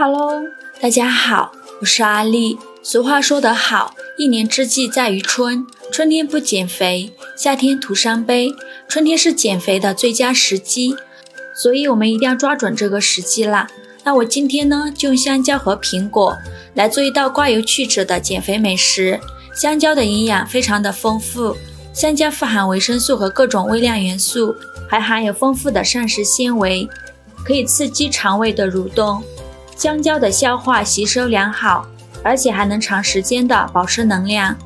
Hello，大家好，我是阿丽。俗话说得好，一年之计在于春，春天不减肥，夏天徒伤悲。春天是减肥的最佳时机，所以我们一定要抓准这个时机啦。那我今天呢，就用香蕉和苹果来做一道刮油去脂的减肥美食。香蕉的营养非常的丰富，香蕉富含维生素和各种微量元素，还含有丰富的膳食纤维，可以刺激肠胃的蠕动。香蕉的消化吸收良好，而且还能长时间的保持能量。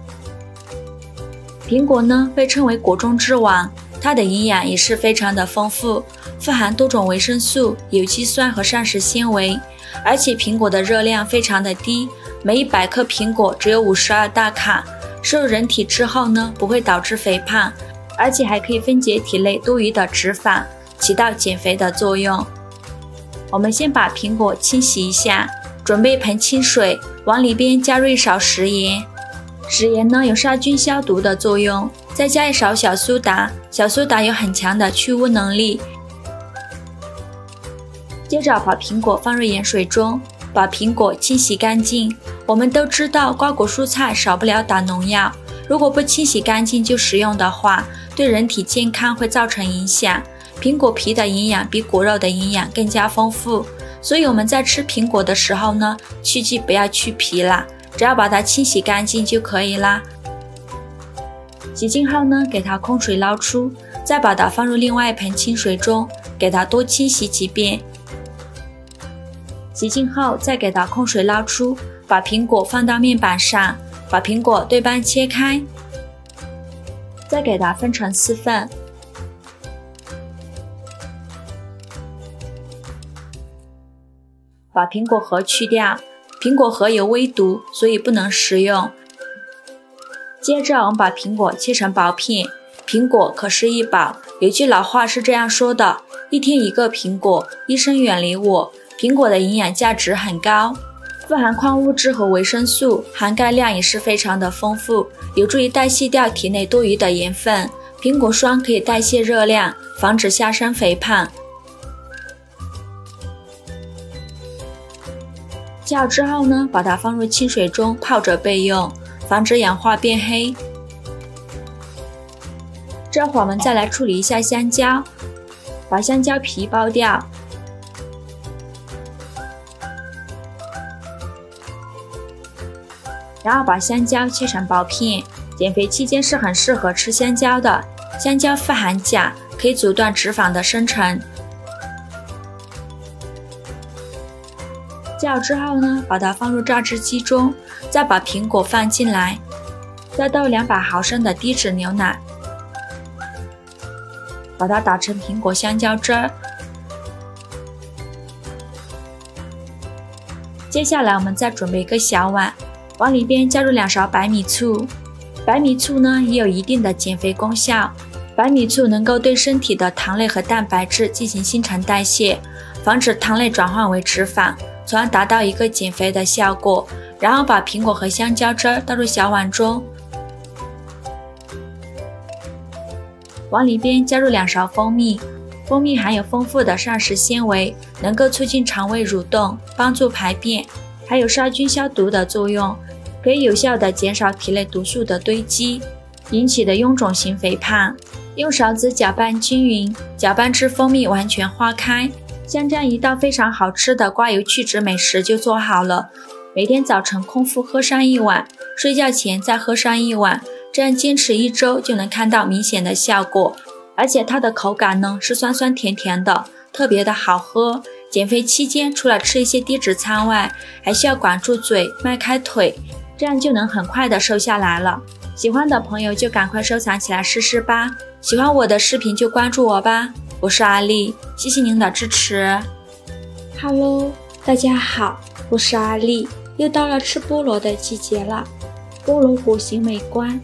苹果呢被称为果中之王，它的营养也是非常的丰富，富含多种维生素、有机酸和膳食纤维，而且苹果的热量非常的低，每一百克苹果只有五十二大卡，摄入人体之后呢不会导致肥胖，而且还可以分解体内多余的脂肪，起到减肥的作用。我们先把苹果清洗一下，准备一盆清水，往里边加入一勺食盐。食盐呢有杀菌消毒的作用，再加一勺小苏打，小苏打有很强的去污能力。接着把苹果放入盐水中，把苹果清洗干净。我们都知道瓜果蔬菜少不了打农药，如果不清洗干净就食用的话，对人体健康会造成影响。苹果皮的营养比果肉的营养更加丰富，所以我们在吃苹果的时候呢，切记不要去皮啦，只要把它清洗干净就可以啦。洗净后呢，给它控水捞出，再把它放入另外一盆清水中，给它多清洗几遍。洗净后再给它控水捞出，把苹果放到面板上，把苹果对半切开，再给它分成四份。把苹果核去掉，苹果核有微毒，所以不能食用。接着，我们把苹果切成薄片。苹果可是一宝，有句老话是这样说的：“一天一个苹果，医生远离我。”苹果的营养价值很高，富含矿物质和维生素，含钙量也是非常的丰富，有助于代谢掉体内多余的盐分。苹果霜可以代谢热量，防止下身肥胖。切好之后呢，把它放入清水中泡着备用，防止氧化变黑。这会儿我们再来处理一下香蕉，把香蕉皮剥掉，然后把香蕉切成薄片。减肥期间是很适合吃香蕉的，香蕉富含钾，可以阻断脂肪的生成。切好之后呢，把它放入榨汁机中，再把苹果放进来，再倒两百毫升的低脂牛奶，把它打成苹果香蕉汁儿。接下来我们再准备一个小碗，往里边加入两勺白米醋。白米醋呢也有一定的减肥功效，白米醋能够对身体的糖类和蛋白质进行新陈代谢，防止糖类转换为脂肪。从而达到一个减肥的效果。然后把苹果和香蕉汁倒入小碗中，往里边加入两勺蜂蜜。蜂蜜含有丰富的膳食纤维，能够促进肠胃蠕动，帮助排便，还有杀菌消毒的作用，可以有效的减少体内毒素的堆积引起的臃肿型肥胖。用勺子搅拌均匀，搅拌至蜂蜜完全化开。像这样一道非常好吃的刮油去脂美食就做好了。每天早晨空腹喝上一碗，睡觉前再喝上一碗，这样坚持一周就能看到明显的效果。而且它的口感呢是酸酸甜甜的，特别的好喝。减肥期间除了吃一些低脂餐外，还需要管住嘴，迈开腿，这样就能很快的瘦下来了。喜欢的朋友就赶快收藏起来试试吧。喜欢我的视频就关注我吧。我是阿丽，谢谢您的支持。Hello，大家好，我是阿丽，又到了吃菠萝的季节了。菠萝果形美观，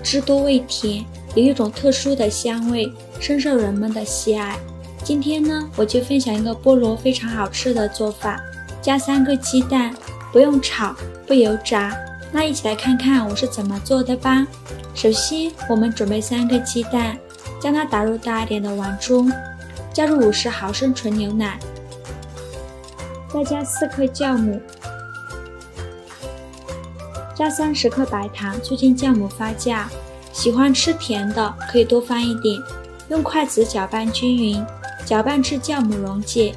汁多味甜，有一种特殊的香味，深受人们的喜爱。今天呢，我就分享一个菠萝非常好吃的做法，加三个鸡蛋，不用炒，不油炸。那一起来看看我是怎么做的吧。首先，我们准备三个鸡蛋。将它打入大一点的碗中，加入五十毫升纯牛奶，再加四克酵母，加三十克白糖，促进酵母发酵。喜欢吃甜的可以多放一点。用筷子搅拌均匀，搅拌至酵母溶解。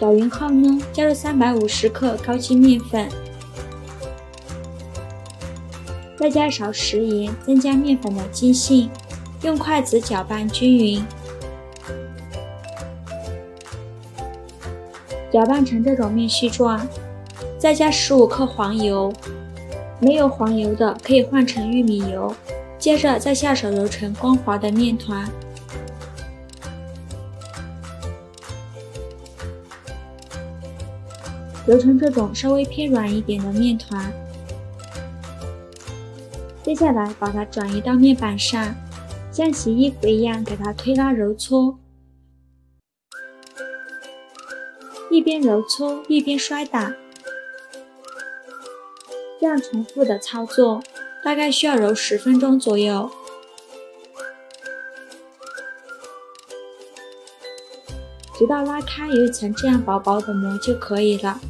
搅匀后呢，加入三百五十克高筋面粉，再加少食盐，增加面粉的筋性。用筷子搅拌均匀，搅拌成这种面絮状。再加十五克黄油，没有黄油的可以换成玉米油。接着再下手揉成光滑的面团。揉成这种稍微偏软一点的面团，接下来把它转移到面板上，像洗衣服一样给它推拉揉搓，一边揉搓一边摔打，这样重复的操作，大概需要揉十分钟左右，直到拉开有一层这样薄薄的膜就可以了。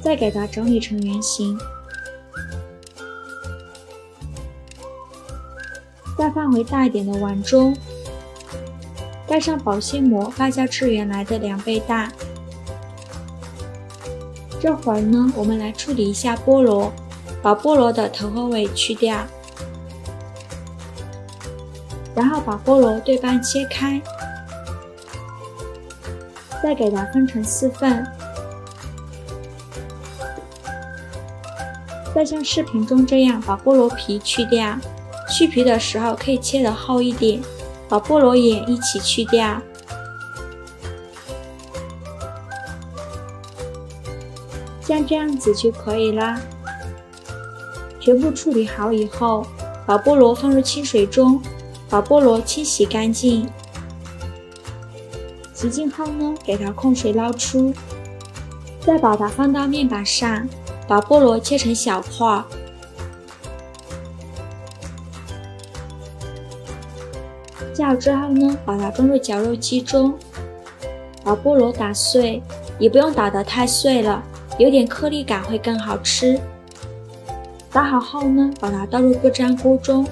再给它整理成圆形，再放回大一点的碗中，盖上保鲜膜，发酵至原来的两倍大。这会儿呢，我们来处理一下菠萝，把菠萝的头和尾去掉，然后把菠萝对半切开，再给它分成四份。再像视频中这样把菠萝皮去掉，去皮的时候可以切的厚一点，把菠萝眼一起去掉。像这样子就可以啦。全部处理好以后，把菠萝放入清水中，把菠萝清洗干净。洗净后呢，给它控水捞出，再把它放到面板上。把菠萝切成小块，加好之后呢，把它装入绞肉机中，把菠萝打碎，也不用打得太碎了，有点颗粒感会更好吃。打好后呢，把它倒入各粘锅中，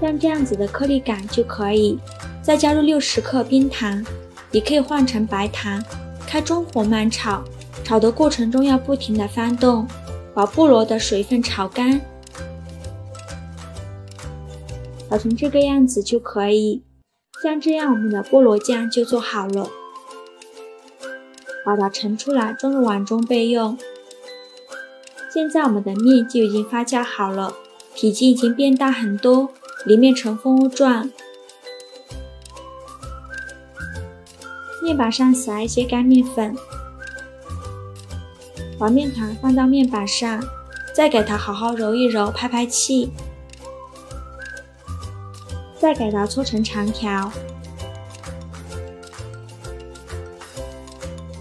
像这样子的颗粒感就可以。再加入六十克冰糖，也可以换成白糖，开中火慢炒。炒的过程中要不停的翻动，把菠萝的水分炒干，搅成这个样子就可以。像这样，我们的菠萝酱就做好了。把它盛出来，装入碗中备用。现在我们的面就已经发酵好了，体积已经变大很多，里面呈蜂窝状。面板上撒一些干面粉。把面团放到面板上，再给它好好揉一揉，拍拍气。再给它搓成长条，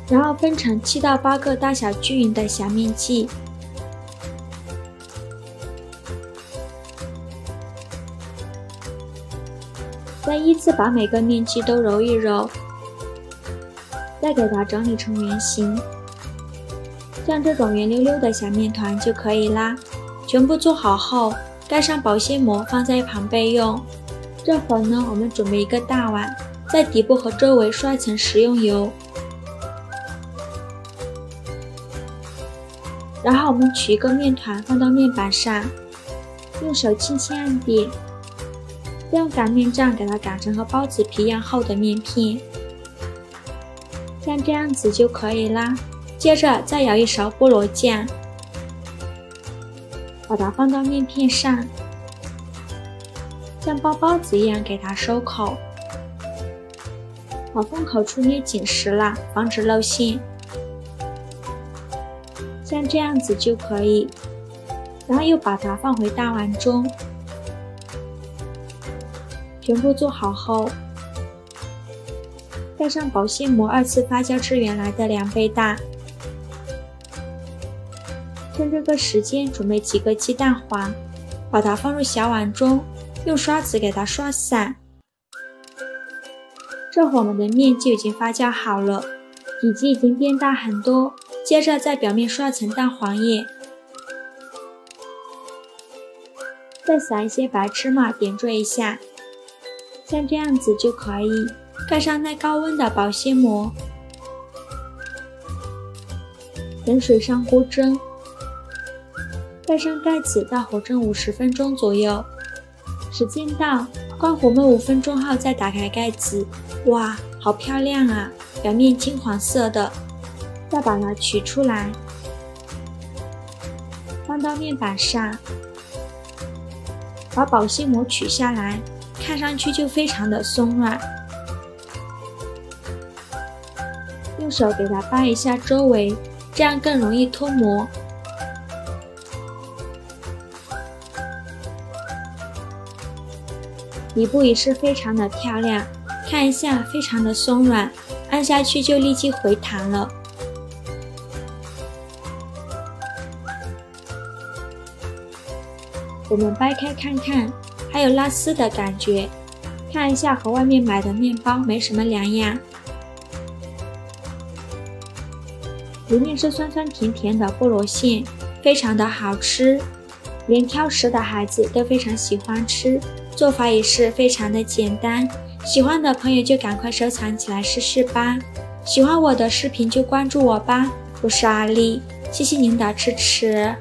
然后分成七到八个大小均匀的小面剂。再依次把每个面剂都揉一揉，再给它整理成圆形。像这种圆溜溜的小面团就可以啦。全部做好后，盖上保鲜膜，放在一旁备用。这会儿呢，我们准备一个大碗，在底部和周围刷一层食用油，然后我们取一个面团放到面板上，用手轻轻按扁，再用擀面杖给它擀成和包子皮一样厚的面片，像这样子就可以啦。接着再舀一勺菠萝酱，把它放到面片上，像包包子一样给它收口，把封口处捏紧实了，防止露馅。像这样子就可以，然后又把它放回大碗中，全部做好后，盖上保鲜膜，二次发酵至原来的两倍大。趁这个时间，准备几个鸡蛋黄，把它放入小碗中，用刷子给它刷散，这会我们的面就已经发酵好了，体积已经变大很多。接着在表面刷层蛋黄液，再撒一些白芝麻点缀一下，像这样子就可以。盖上耐高温的保鲜膜，等水上锅蒸，盖上盖子，大火蒸五十分钟左右。时间到，关火焖五分钟后再打开盖子，哇，好漂亮啊！表面金黄色的。再把它取出来，放到面板上，把保鲜膜取下来，看上去就非常的松软。用手给它掰一下周围，这样更容易脱模。底部也是非常的漂亮，看一下，非常的松软，按下去就立即回弹了。我们掰开看看，还有拉丝的感觉，看一下和外面买的面包没什么两样。里面是酸酸甜甜的菠萝馅，非常的好吃，连挑食的孩子都非常喜欢吃。做法也是非常的简单，喜欢的朋友就赶快收藏起来试试吧。喜欢我的视频就关注我吧，我是阿丽，谢谢您的支持。